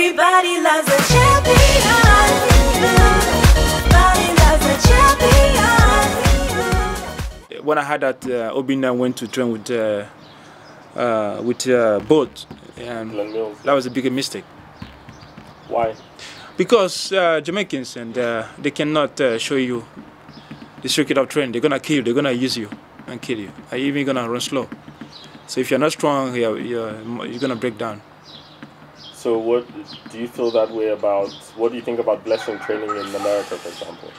Everybody loves a champion. Everybody loves a champion. When I had that, uh, Obina went to train with uh, uh, with uh, Bolt, and that was a big mistake Why? because uh, Jamaicans and uh, they cannot uh, show you the circuit of training. They're gonna kill you. They're gonna use you and kill you. Are even gonna run slow. So if you're not strong, you're, you're, you're gonna break down. So what do you feel that way about? What do you think about blessing training in America, for example?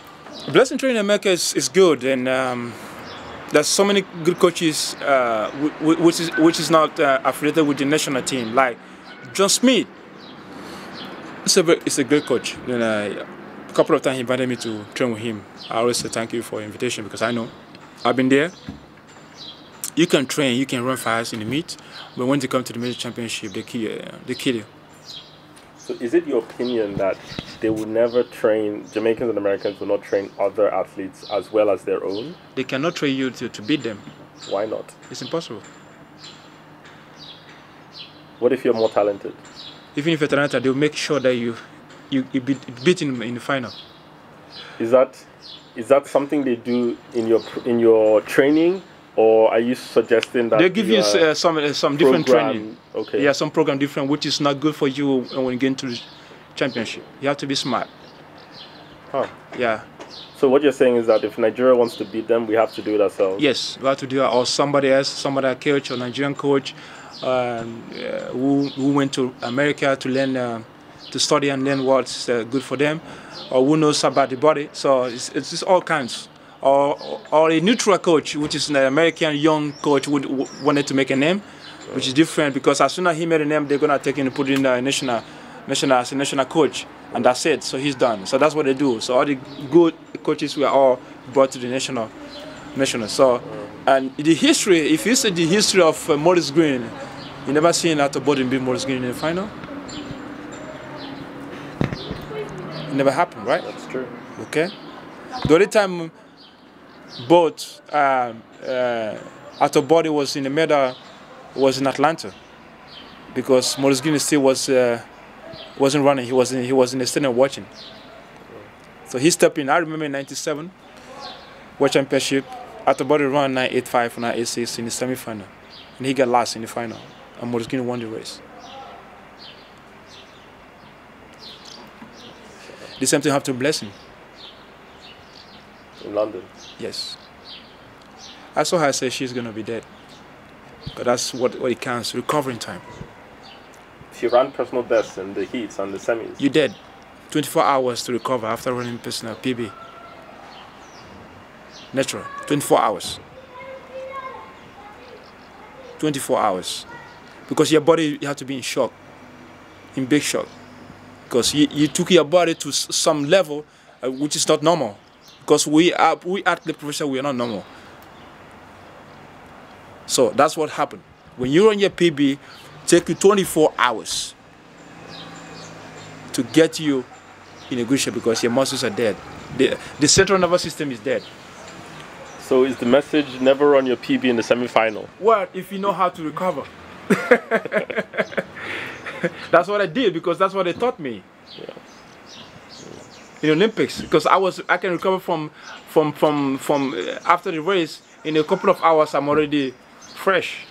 Blessing training in America is, is good, and um, there's so many good coaches uh, wh- wh- which is which is not uh, affiliated with the national team, like John Smith. It's a it's a great coach. And, a couple of times he invited me to train with him. I always say thank you for invitation because I know I've been there. You can train, you can run fast in the meet, but when you come to the major championship, they kill. They kill you. So is it your opinion that they will never train Jamaicans and Americans will not train other athletes as well as their own? They cannot train you to, to beat them. Why not? It's impossible. What if you're more talented? Even if you're talented, they'll make sure that you you, you beat, beat in, in the final. Is that is that something they do in your in your training, or are you suggesting that They give you uh, some uh, some different training. Okay. Yeah, some program different, which is not good for you when you get into the championship. You have to be smart. Huh. Yeah. So what you're saying is that if Nigeria wants to beat them, we have to do it ourselves. Yes, we have to do it, or somebody else, somebody a coach or Nigerian coach, um, uh, who who went to America to learn, uh, to study and learn what's uh, good for them, or who knows about the body. So it's it's all kinds. Or or a neutral coach, which is an American young coach, would w- wanted to make a name, which is different because as soon as he made a name, they're gonna take him and put it in the national, national as a national coach, and that's it. So he's done. So that's what they do. So all the good coaches were all brought to the national national. So, and the history, if you see the history of uh, Maurice Greene, you never seen Ato Boldon beat Maurice Greene in the final. It never happened, right? That's true. Okay. The only time both um, uh, was in the medal was in Atlanta because Maurice Greene still was uh, wasn't running. He was in, he was in the stadium watching. So he stepped in. I remember in '97 World Championship. at Ato Boldon ran 985 or 986 in the semi-final, and he got last in the final. And Maurice Greene won the race. The same thing happened to Blessing. In London. Yes. I saw her say she's gonna be dead. But that's what, what it counts, recovering time. If you ran personal bests in the heats and the semis. You dead. 24 hours to recover after running personal PB. Natural. 24 hours. 24 hours. Because your body you have to be in shock. In big shock. Because you, you took your body to some level uh, which is not normal. Because we are we athlete professional we are not normal. So that's what happened. When you run your PB, take you 24 hours to get you in a good shape because your muscles are dead. The, the central nervous system is dead. So is the message never run your PB in the semi-final? Well, if you know how to recover. that's what I did because that's what they taught me. In the Olympics, because I was I can recover from from from from uh, after the race in a couple of hours. I'm already fresh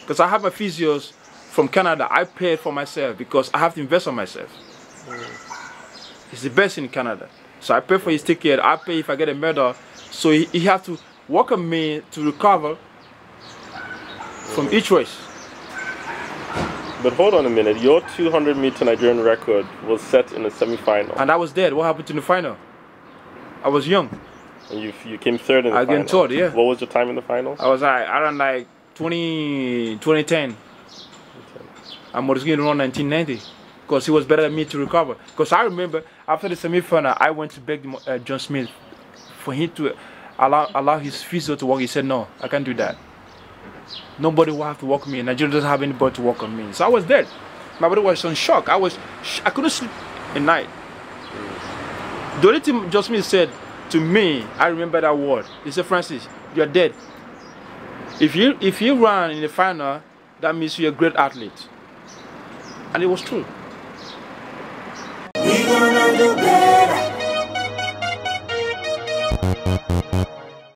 because I have my physios from Canada. I paid for myself because I have to invest on myself. Mm. He's the best in Canada, so I pay for his ticket. I pay if I get a medal. So he, he have to work on me to recover from each race. But hold on a minute. Your 200 meter Nigerian record was set in the semi-final, And I was dead. What happened in the final? I was young. and you you came third in the I final. came third, yeah. What was your time in the final? I was like, I ran like 20, 2010. And Maurice Greene run 1990 because he was better than me to recover. Because I remember after the semi-final, I went to beg uh, John Smith for him to allow allow his physio to work. He said, no, I can't do that. Nobody will have to work me. Nigeria doesn't have anybody to work on me. So I was dead. My body was in shock. I was, sh- I couldn't sleep at night. The only thing John Smith said to me, I remember that word. He said, Francis, you're dead. If you if you run in the final, that means you're a great athlete. And it was true. We're gonna do better.